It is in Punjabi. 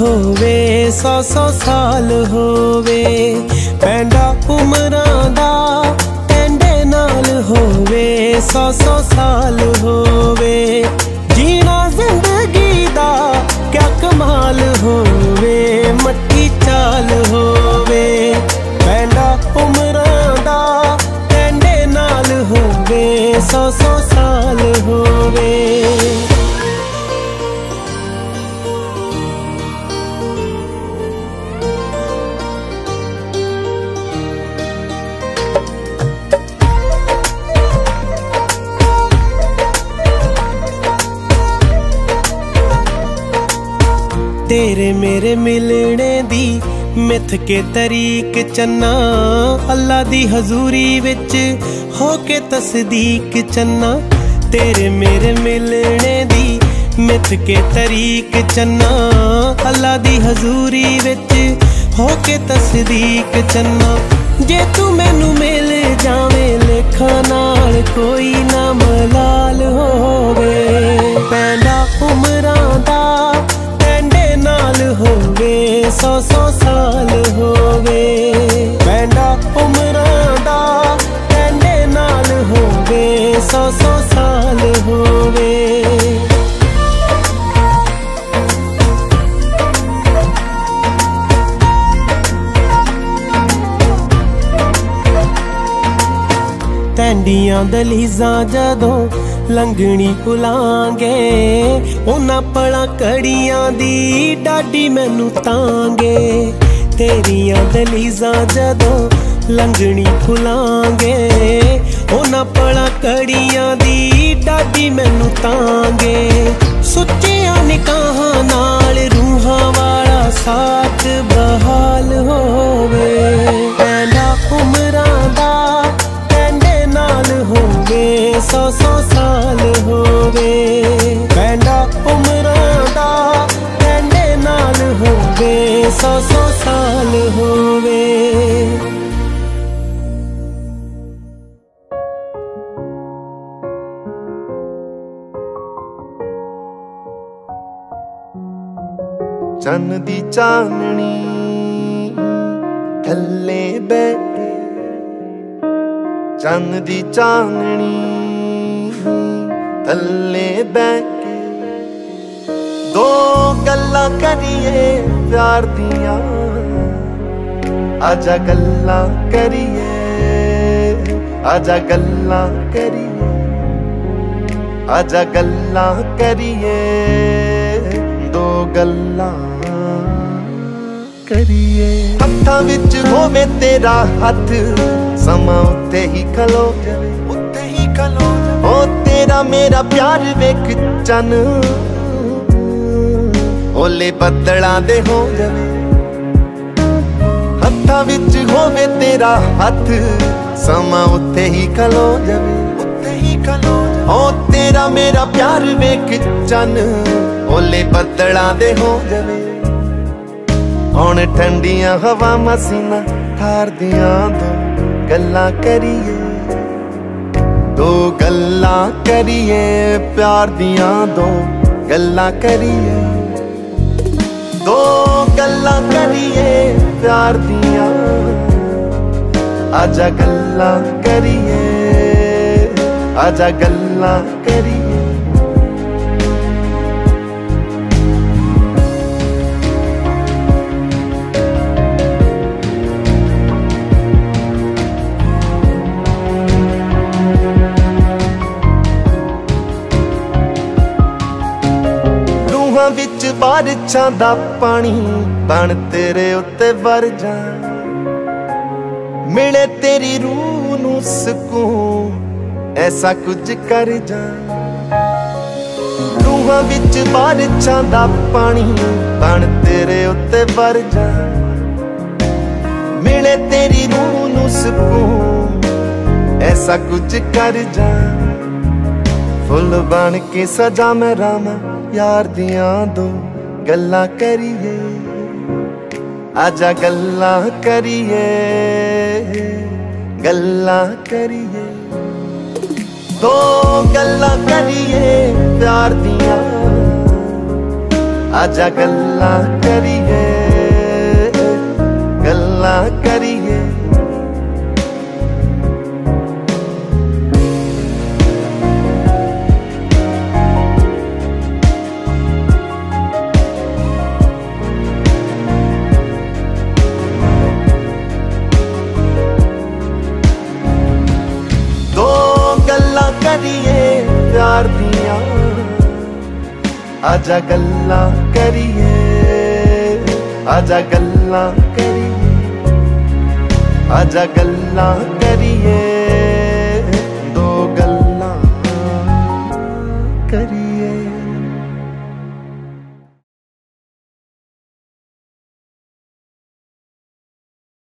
ਹੋਵੇ ਸੌ ਸੌ ਸਾਲ ਹੋਵੇ। ਪੈਂਡਾ ਉਮਰਾਂ ਦਾ ਟੈਂਡੇ ਨਾਲ ਹੋਵੇ ਸੌ ਸੌ ਸਾਲ ਤੇਰੇ ਮੇਰੇ ਮਿਲਣੇ ਦੀ ਮਿੱਥ ਕੇ ਤਰੀਕ ਚੰਨਾ, ਅੱਲਾ ਦੀ ਹਜ਼ੂਰੀ ਵਿੱਚ ਹੋ ਕੇ ਤਸਦੀਕ ਚੰਨਾ। ਤੇਰੇ ਮੇਰੇ ਮਿਲਣੇ ਦੀ ਮਿੱਥ ਕੇ ਤਰੀਕ ਚੰਨਾ, ਅੱਲਾ ਦੀ ਹਜ਼ੂਰੀ ਵਿੱਚ ਹੋ ਕੇ ਤਸਦੀਕ ਚੰਨਾ। ਜੇ ਤੂੰ ਮੈਨੂੰ ਮਿਲ ਜਾਵੇਂ, ਲੇਖਾਂ ਨਾਲ ਕੋਈ ਨਾ ਮਲਾਲ ਹੋਵੇ। ਪੈਂਦਾ ਉਮਰਾਂ ਦਾ ਹੋਵੇ ਸੌ ਸੌ ਟੈਂਡੀਆਂ ਦਲੀਜ਼ਾਂ ਜਦੋਂ ਲੰਘਣੀ ਭੁਲਾਂਗੇ, ਉਹਨਾਂ ਪਲਾਂ ਕੜੀਆਂ ਦੀ ਡਾਡੀ ਮੈਨੂੰ ਤਾਂਗੇ। ਤੇਰੀਆਂ ਦਲੀਜ਼ਾਂ ਜਦੋਂ ਲੰਗਣੀ ਭੁਲਾਂਗੇ, ਉਹਨਾਂ ਪਲਾਂ ਕੜੀਆਂ ਦੀ ਡਾਡੀ ਮੈਨੂੰ ਤਾਂਗੇ। ਸੁੱਚਿਆਂ ਨਿਕਾਹਾਂ ਨਾਲ ਰੂਹਾਂ ਵਾਲਾ ਸਾਥ ਚੰਨ ਦੀ ਚਾਨਣੀ ਥੱਲੇ ਬੈਠੇ। ਚੰਨ ਦੀ ਚਾਨਣੀ ਥੱਲੇ ਬੈਠੇ। ਦੋ ਗੱਲਾਂ ਕਰੀਏ ਪਿਆਰ ਦੀਆਂ, ਆਜਾ ਗੱਲਾਂ ਕਰੀਏ, ਆਜਾ ਗੱਲਾਂ ਕਰੀਏ, ਆਜਾ ਗੱਲਾਂ ਕਰੀਏ। ਗੱਲਾਂ ਕਰੀਏ। ਹੱਥਾਂ ਵਿੱਚ ਹੋਵੇ ਤੇਰਾ ਹੱਥ, ਸਮਾਂ ਉੱਤੇ ਹੀ ਖਲੋ ਜਾਵੇ। ਉੱਤੇ ਹੀ ਖਲੋ ਓ ਤੇਰਾ ਮੇਰਾ ਪਿਆਰ ਵੇਖ ਚੰਨ। ਓਲੇ ਬੱਦਲਾਂ ਦੇ ਹੋ ਜਾਵੇ। ਹੱਥਾਂ ਵਿੱਚ ਹੋਵੇ ਤੇਰਾ ਹੱਥ, ਸਮਾਂ ਉੱਤੇ ਹੀ ਖਲੋ ਜਾਵੇ। ਉੱਤੇ ਹੀ ਖਲੋ ਓ ਤੇਰਾ ਮੇਰਾ ਪਿਆਰ ਵੇਖ ਚੰਨ, ਓਲੇ ਬੱਦਲਾਂ ਦੇ ਹੋ ਜਾਵੇ। ਹੁਣ ਠੰਡੀਆਂ ਹਵਾ ਮਸੀਨਾ ਠਾਰਦੀਆਂ ਦੋ ਗੱਲਾਂ ਕਰੀਏ। ਦੋ ਗੱਲਾਂ ਕਰੀਏ, ਪਿਆਰ ਦੀਆਂ ਦੋ ਗੱਲਾਂ ਕਰੀਏ। ਦੋ ਗੱਲਾਂ ਕਰੀਏ, ਪਿਆਰ ਦੀਆਂ। ਆਜਾ ਗੱਲਾਂ ਕਰੀਏ, ਆਜਾ ਗੱਲਾਂ ਕਰੀਏ। ਰੂਹਾਂ ਵਿੱਚ ਬਾਰਿਸ਼ਾਂ ਦਾ ਪਾਣੀ ਬਣ ਤੇਰੇ ਉੱਤੇ ਵਰ ਜਾ ਮਿਲੇ ਤੇਰੀ ਰੂਹ ਨੂੰ ਸਕੂਨ। ਐਸਾ ਕੁਝ ਕਰ ਜਾ। ਰੂਹਾਂ ਵਿੱਚ ਬਾਰਿਸ਼ਾਂ ਦਾ ਪਾਣੀ ਬਣ ਤੇਰੇ ਉੱਤੇ ਵਰ ਜਾ। ਮਿਲੇ ਤੇਰੀ ਰੂਹ ਨੂੰ ਸਕੂਨ, ਐਸਾ ਕੁਝ ਕਰ ਜਾ। ਫੁੱਲ ਬਣ ਕੇ ਸਜਾ ਮੈਂ ਰਾਮਾ ਯਾਰ ਦੀਆਂ ਦੋ ਗੱਲਾਂ ਕਰੀਏ। ਆਜਾ ਗੱਲਾਂ ਕਰੀਏ ਗੱਲਾਂ ਕਰੀਏ। ਦੋ ਗੱਲਾਂ ਕਰੀਏ ਪਿਆਰ ਦੀਆਂ ਆਜਾ ਗੱਲਾਂ ਕਰੀਏ ਗੱਲਾਂ ਕਰੀਏ ਆਜਾ ਗੱਲਾਂ ਕਰੀਏ ਆਜਾ ਗੱਲਾਂ ਕਰੀਏ ਆਜਾ ਗੱਲਾਂ ਕਰੀਏ